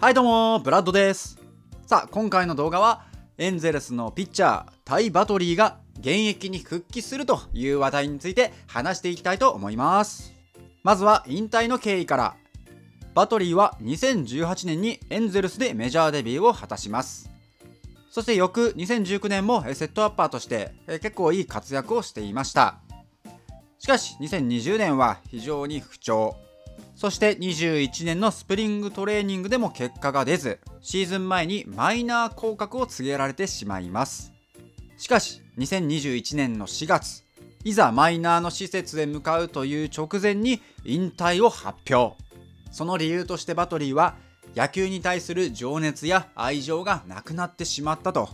はいどうもブラッドです。さあ今回の動画はエンゼルスのピッチャータイ・バトリーが現役に復帰するという話題について話していきたいと思います。まずは引退の経緯から。バトリーは2018年にエンゼルスでメジャーデビューを果たします。そして翌2019年もセットアッパーとして結構いい活躍をしていました。しかし2020年は非常に不調。そして21年のスプリングトレーニングでも結果が出ずシーズン前にマイナー降格を告げられてしまいます。しかし2021年の4月いざマイナーの施設へ向かうという直前に引退を発表。その理由としてバトリーは野球に対する情熱や愛情がなくなってしまったと。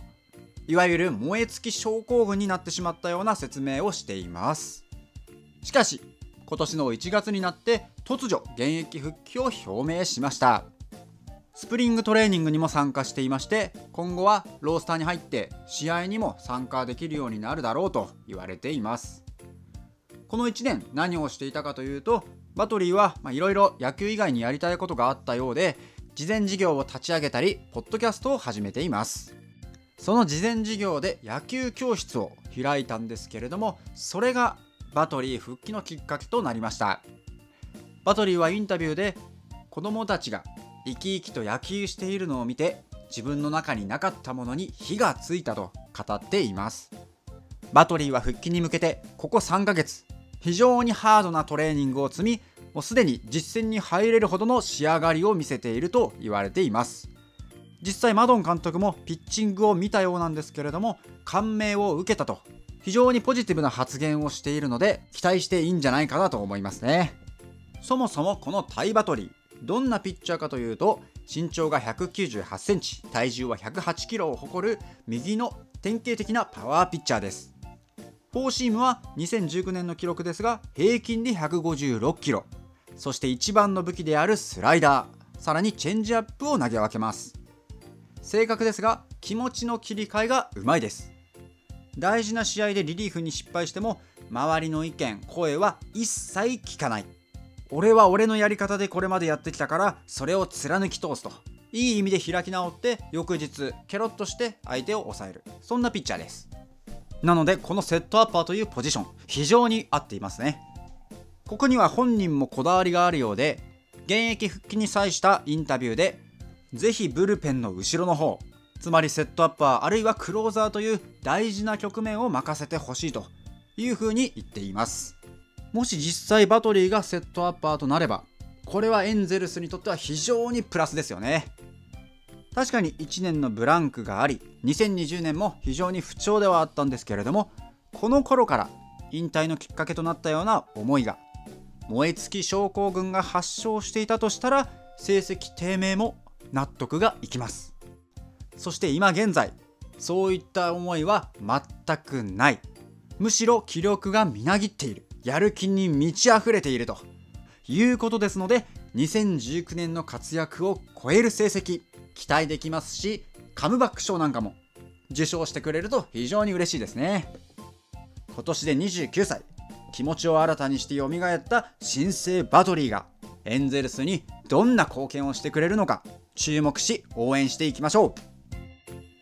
いわゆる燃え尽き症候群になってしまったような説明をしています。しかし今年の1月になって突如現役復帰を表明しました。スプリングトレーニングにも参加していまして今後はロースターに入って試合にも参加できるようになるだろうと言われています。この1年何をしていたかというとバトリーはいろいろ野球以外にやりたいことがあったようで事前事業を立ち上げたりポッドキャストを始めています。その事前事業で野球教室を開いたんですけれどもそれがバトリー復帰のきっかけとなりました。バトリーはインタビューで子供たちが生き生きと野球しているのを見て自分の中になかったものに火がついたと語っています。バトリーは復帰に向けてここ3ヶ月非常にハードなトレーニングを積みもうすでに実戦に入れるほどの仕上がりを見せていると言われています。実際マドン監督もピッチングを見たようなんですけれども感銘を受けたと非常にポジティブな発言をしているので期待していいんじゃないかなと思いますね。そもそもこのタイバトリーどんなピッチャーかというと身長が198センチ体重は108キロを誇る右の典型的なパワーピッチャーです。フォーシームは2019年の記録ですが平均で156キロ。そして一番の武器であるスライダーさらにチェンジアップを投げ分けます。正確ですが気持ちの切り替えがうまいです。大事な試合でリリーフに失敗しても周りの意見声は一切聞かない。俺は俺のやり方でこれまでやってきたからそれを貫き通すと。いい意味で開き直って翌日ケロッとして相手を抑える。そんなピッチャーです。なのでこのセットアッパーというポジション非常に合っていますね。ここには本人もこだわりがあるようで現役復帰に際したインタビューでぜひブルペンの後ろの方つまりセットアッパーあるいはクローザーという大事な局面を任せてほしいというふうに言っています。もし実際バトリーがセットアッパーとなればこれはエンゼルスにとっては非常にプラスですよね。確かに1年のブランクがあり2020年も非常に不調ではあったんですけれどもこの頃から引退のきっかけとなったような思いが燃え尽き症候群が発症していたとしたら成績低迷も納得がいきます。そして今現在そういった思いは全くない。むしろ気力がみなぎっている。やる気に満ち溢れていると。いうことですので2019年の活躍を超える成績期待できますしカムバック賞なんかも受賞してくれると非常に嬉しいですね。今年で29歳気持ちを新たにして蘇った新生バトリーがエンゼルスにどんな貢献をしてくれるのか注目し応援していきましょう。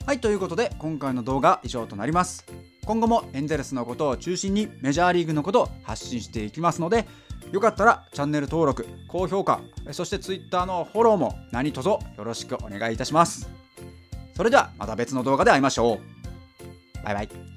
はいということで今回の動画以上となります。今後もエンゼルスのことを中心にメジャーリーグのことを発信していきますのでよかったらチャンネル登録高評価そして Twitter のフォローも何卒よろしくお願いいたします。それではまた別の動画で会いましょう。バイバイ。